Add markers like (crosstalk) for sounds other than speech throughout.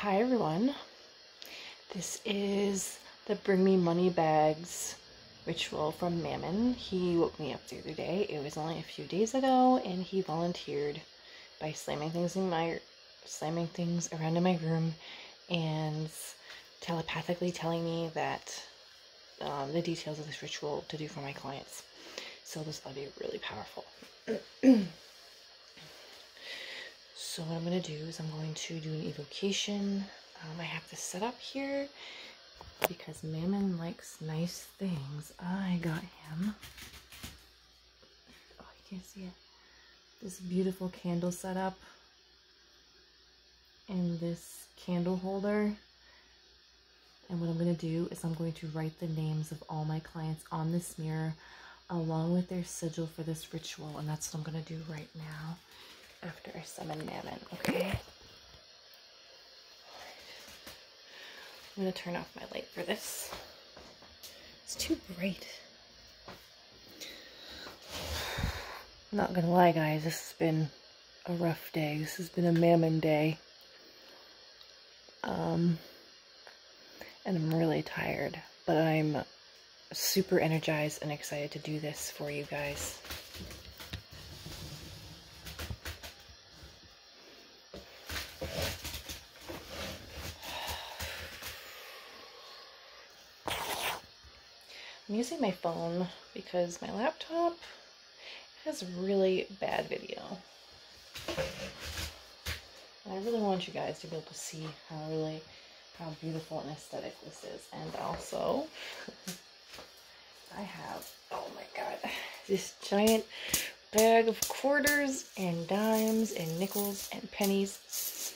Hi everyone. This is the Bring Me Money Bags ritual from Mammon. He woke me up the other day. It was only a few days ago and he volunteered by slamming things in my slamming things around in my room and telepathically telling me that um, the details of this ritual to do for my clients. So this will be really powerful. (clears throat) so what I'm going to do is I'm going to do an evocation. Um, I have this set up here because Mammon likes nice things. I got him. Oh, you can't see it. This beautiful candle setup and this candle holder. And what I'm going to do is I'm going to write the names of all my clients on this mirror along with their sigil for this ritual. And that's what I'm going to do right now after I summon Mammon, okay? I'm to turn off my light for this. It's too bright. I'm not going to lie, guys. This has been a rough day. This has been a Mammon day. Um, and I'm really tired, but I'm super energized and excited to do this for you guys. Using my phone because my laptop has really bad video. I really want you guys to be able to see how really how beautiful and aesthetic this is. And also, (laughs) I have, oh my god, this giant bag of quarters and dimes and nickels and pennies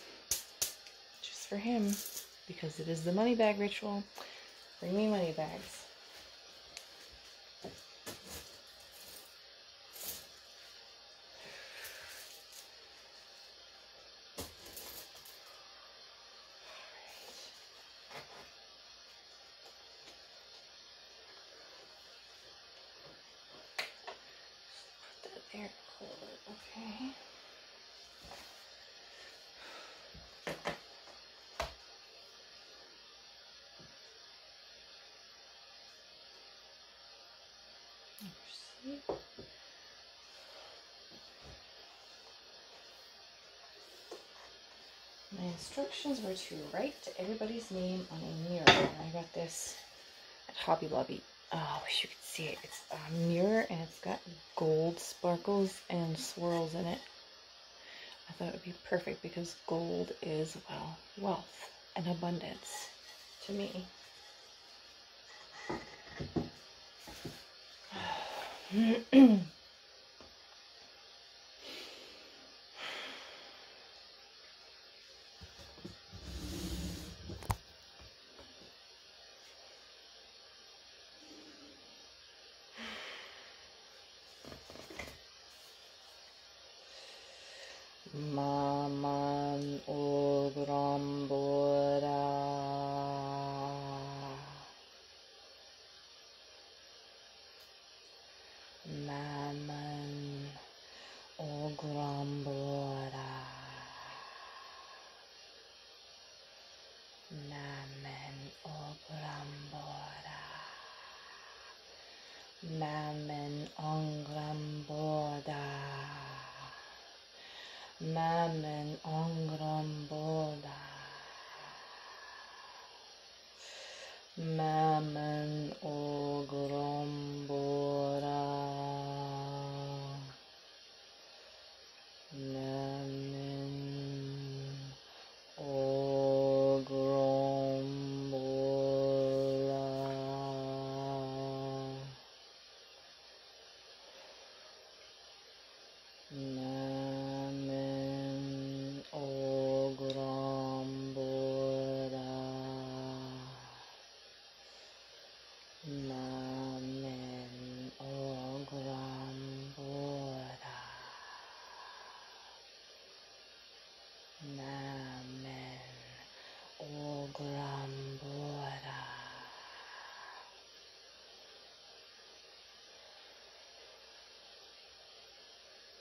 just for him because it is the money bag ritual. Bring me money bags. My instructions were to write everybody's name on a mirror. And I got this at Hobby Lobby. Oh, I wish you could see it. It's a mirror and it's got gold sparkles and swirls in it. I thought it would be perfect because gold is, well, wealth and abundance to me. Mammon (laughs)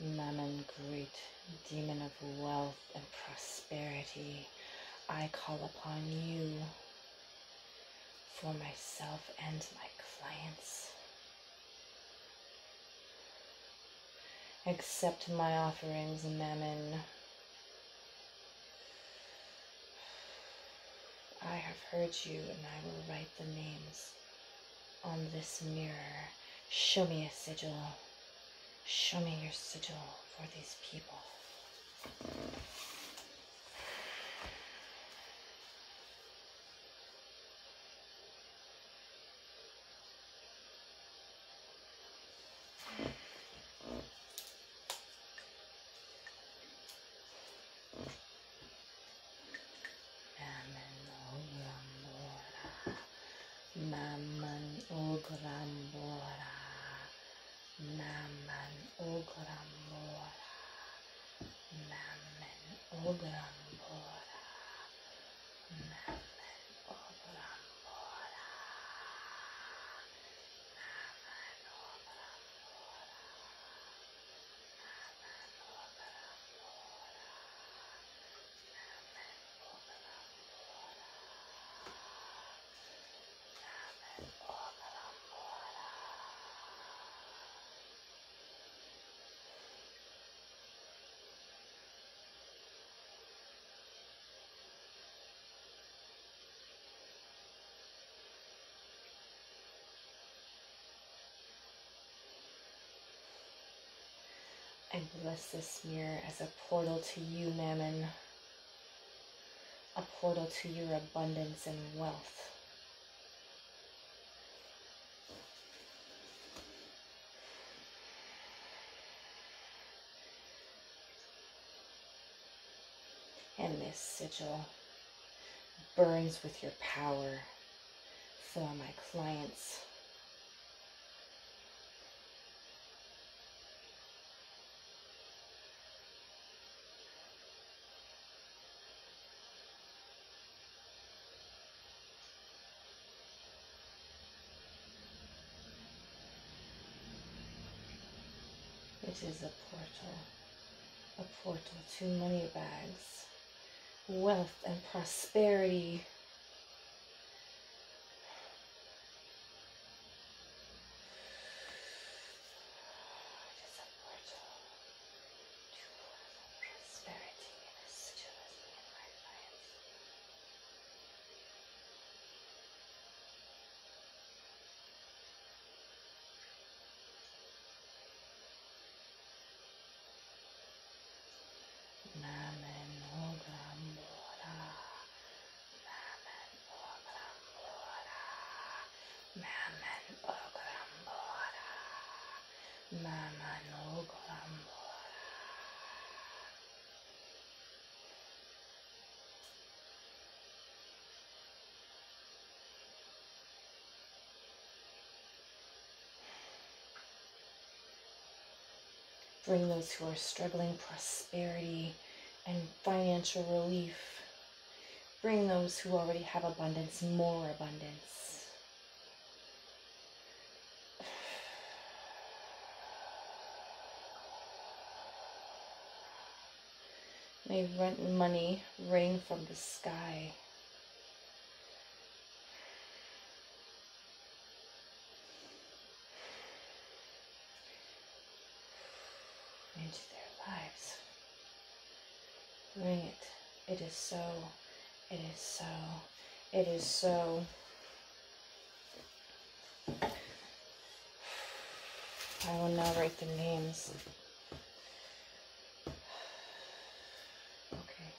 Mammon, great demon of wealth and prosperity, I call upon you for myself and my clients. Accept my offerings, Mammon. I have heard you, and I will write the names on this mirror. Show me a sigil. Show me your sigil for these people. Maman Ogrambora. Maman Ogrambora. Maman Ogrambora. Maman Ogrambora. I bless this mirror as a portal to you, Mammon. A portal to your abundance and wealth. And this sigil burns with your power for my clients. It is a portal, a portal to money bags, wealth and prosperity. It is a portal to wealth and prosperity in a situation in my life. Mamen Ogrambora. Mamen Ogrambora. Mamen Ogrambora. Mamen Ogrambora. Bring those who are struggling prosperity and financial relief. Bring those who already have abundance more abundance. (sighs) May rent money rain from the sky. into their lives. Bring it. Is so. It is so. It is so. I will now write the names. Okay.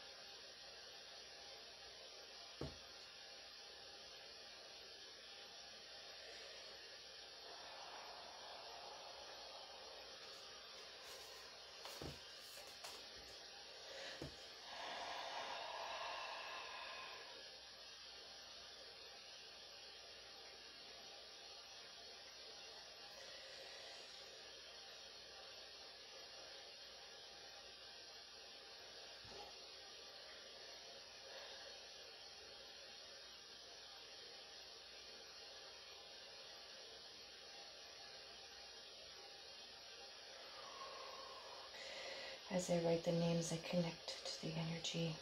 As I write the names, I connect to the energy.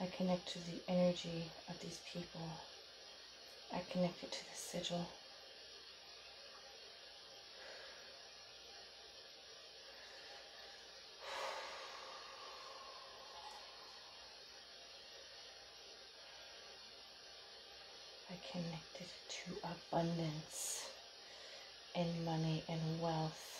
I connect to the energy of these people. I connect it to the sigil. I connect it to abundance and money and wealth.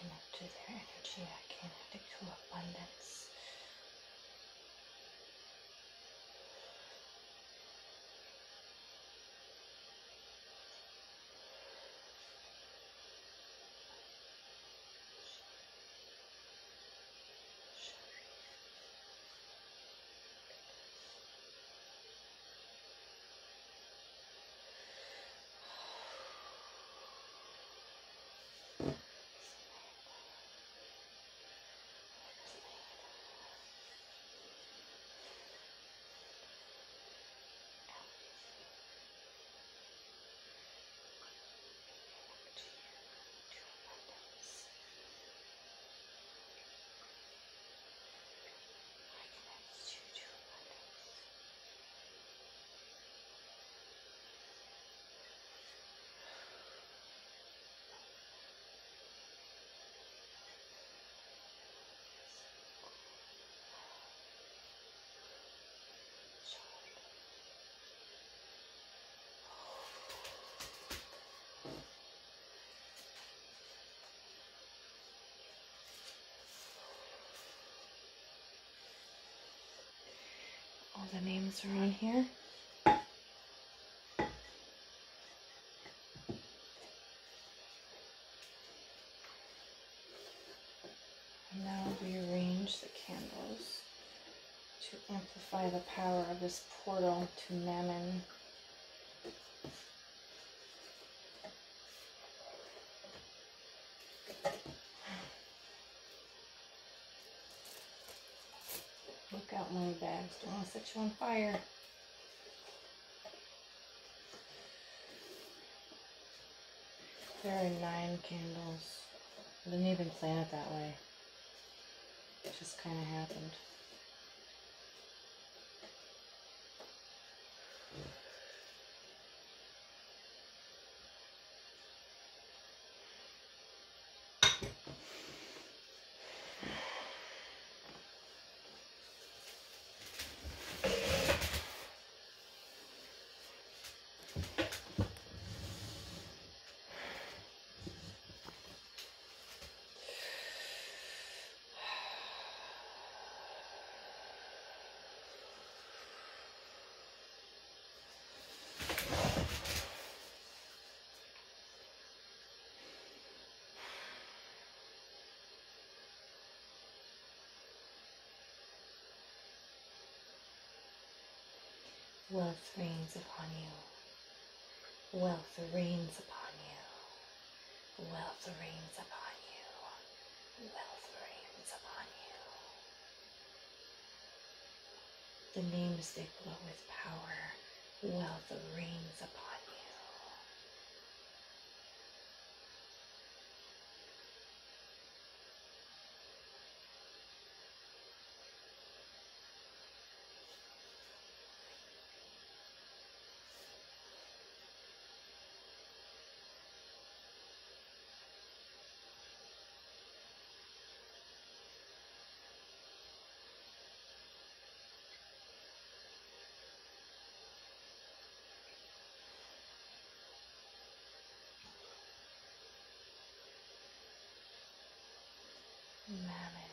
connect to their energy. I connect it to abundance. All the names are on here. And now rearrange the candles to amplify the power of this portal to Mammon. Don't want to set you on fire. There are nine candles. I didn't even plan it that way. It just kind of happened. Wealth rains upon you. Wealth rains upon you. Wealth rains upon you. Wealth rains upon you. The names they glow with power. Wealth rains upon you. Mammon.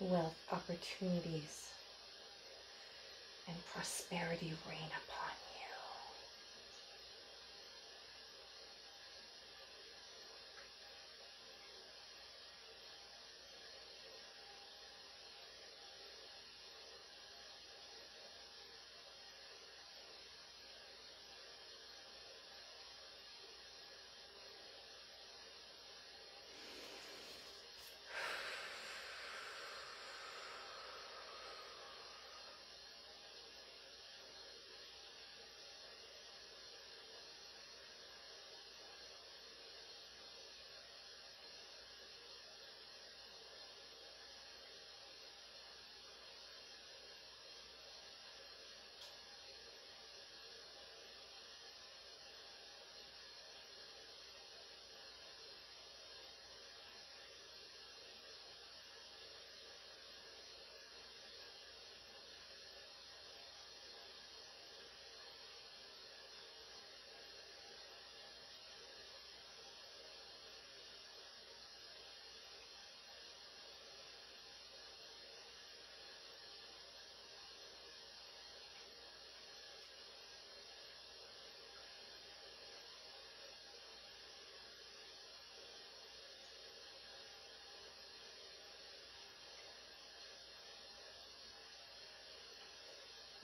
Wealth, opportunities, and prosperity reign upon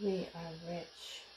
We are rich.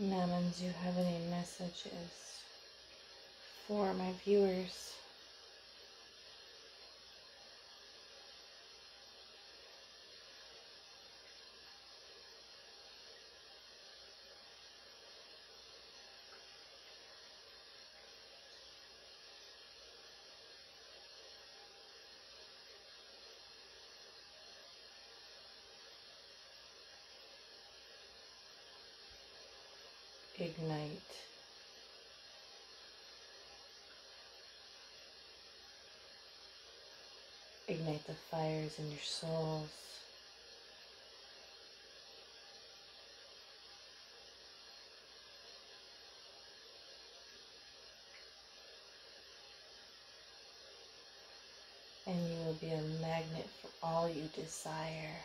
Mammon, do you have any messages for my viewers? Ignite. Ignite the fires in your souls. And you will be a magnet for all you desire.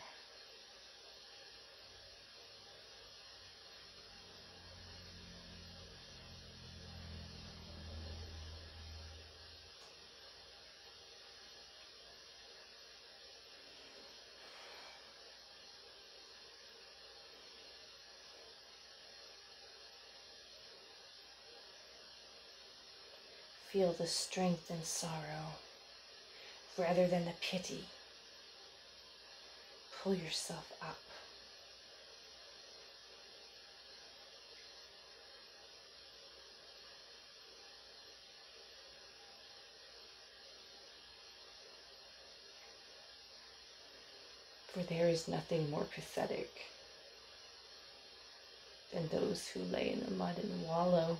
Feel the strength and sorrow rather than the pity. Pull yourself up. For There is nothing more pathetic than those who lay in the mud and wallow.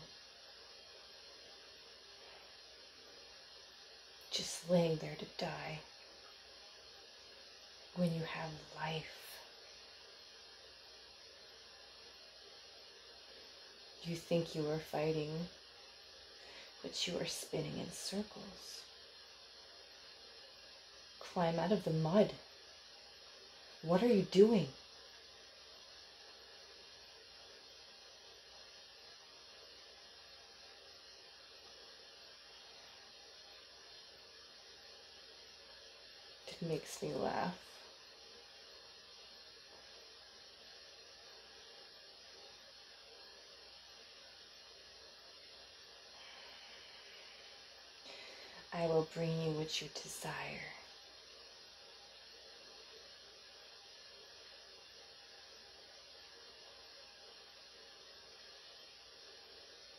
Just laying there to die when you have life. You think you are fighting, but you are spinning in circles. Climb out of the mud. What are you doing? Makes me laugh. I will bring you what you desire.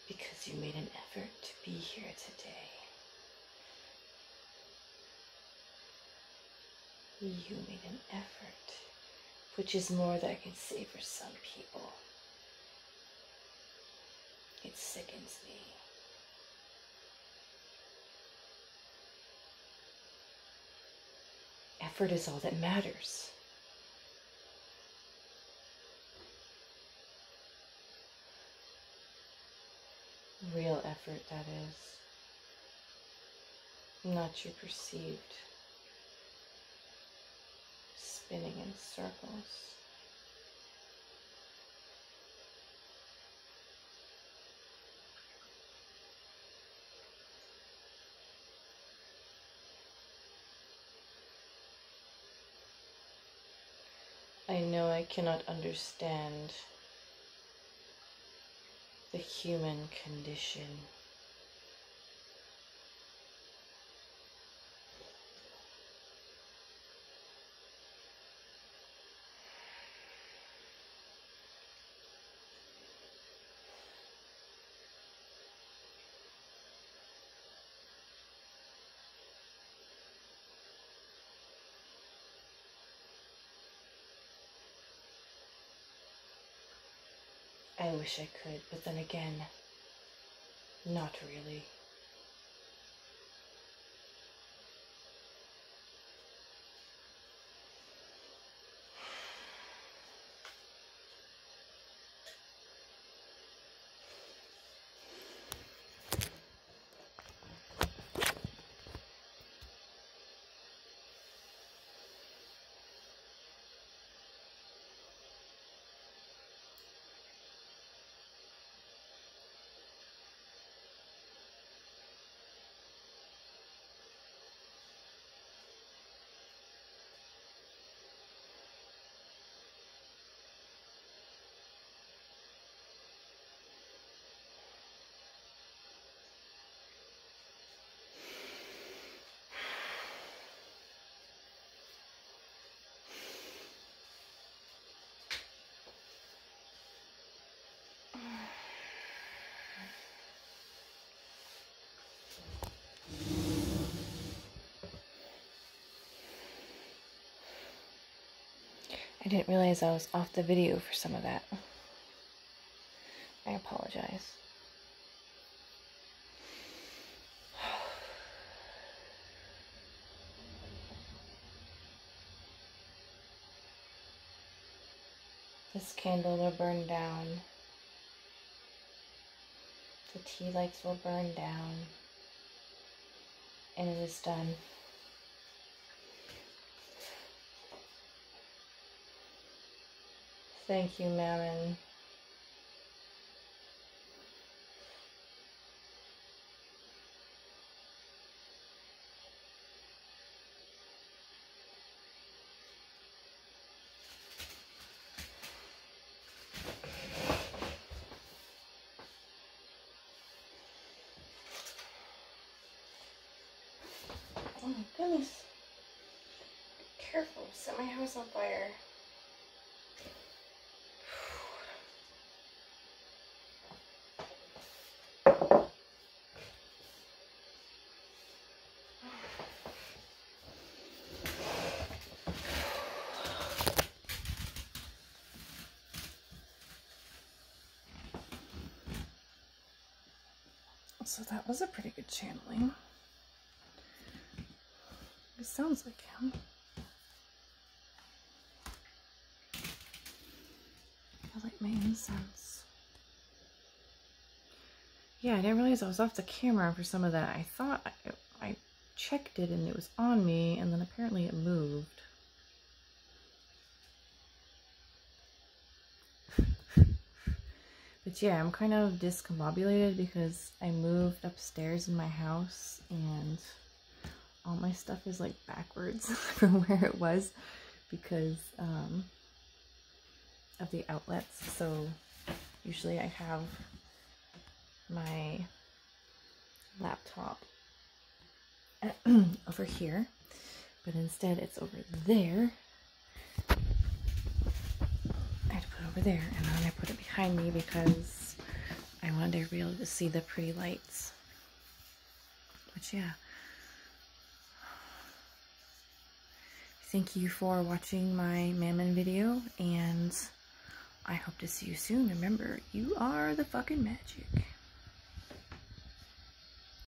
Because you made an effort to be here today. You made an effort, which is more than I can say for some people. It sickens me. Effort is all that matters. Real effort, that is. Not your perceived spinning in circles. I know I cannot understand the human condition. I wish I could, but then again, not really. I didn't realize I was off the video for some of that. I apologize. (sighs) This candle will burn down. The tea lights will burn down. And it is done. Thank you, Mammon. Oh my goodness. Careful, set my house on fire. So that was a pretty good channeling. It sounds like him. I like my incense. Yeah, I didn't realize I was off the camera for some of that. I thought I, I checked it and it was on me, and then apparently it moved. Yeah, I'm kind of discombobulated because I moved upstairs in my house and all my stuff is like backwards (laughs) from where it was because um, of the outlets. So usually I have my laptop (clears throat) over here, but instead it's over there. I had to put it over there and then I put it behind me because I wanted to be able to see the pretty lights. But yeah. Thank you for watching my Mammon video and I hope to see you soon. Remember, you are the fucking magic.